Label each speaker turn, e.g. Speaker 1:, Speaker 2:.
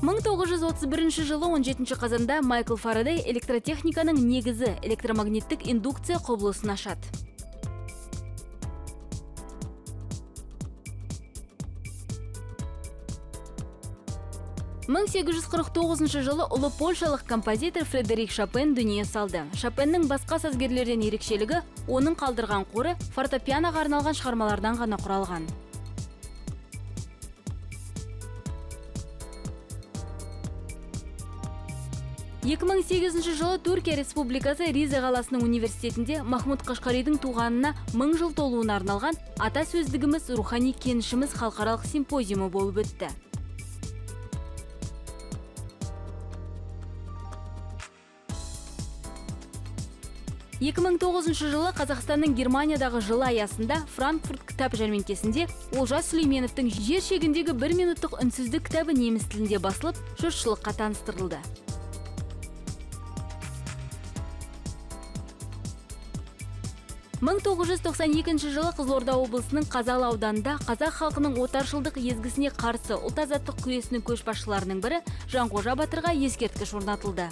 Speaker 1: 1931 жылы 17 қазанда майкл фарадей электротехниканың негізі электромагниттік индукция құбылысын ашады. 1849 жылы ұлы польшалық композитор фредерик шопен дүние салды. Шопеннің басқа сазгерлерден ерекшелігі оның қалдырған қоры фортепианоға арналған шығармалардан ғана құралған. 2008 жылы Түркия Республикасы Риза қаласының университетінде Махмуд Қашқаридің туғанына мың жыл толуына арналған ата сөздігіміз рухани кенішіміз халықаралық симпозиумы болып өтті 2009 жылы Қазақстанның Германиядағы жылы аясында Франкфурт кітап жәрмеңкесінде Олжас Сүлейменовтің жер шегіндегі бір минуттық үнсіздік кітабы неміс тілінде басылып, жұртшылыққа таныстырылды. Мың тоғыз жүз тоқсан екінші жылы қызылорда облысының қазалы ауданында қазақ халқының отаршылдық езгісіне қарсы ұлт азаттық күресінің көшбасшыларының бірі жанқожа батырға ескерткіш орнатылды.